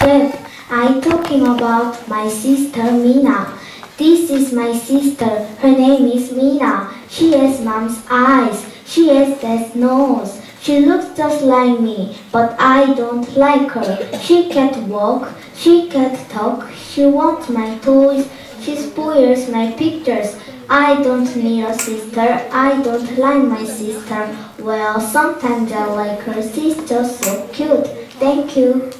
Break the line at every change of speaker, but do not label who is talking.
chef. I talking about my sister Mina. This is my sister. Her name is Mina. She has mom's eyes. She has dad's nose. She looks just like me, but I don't like her. She can't walk. She can't talk. She wants my toys. She spoils my pictures. I don't need a sister. I don't like my sister. Well, sometimes I like her. She's just so cute. Thank you.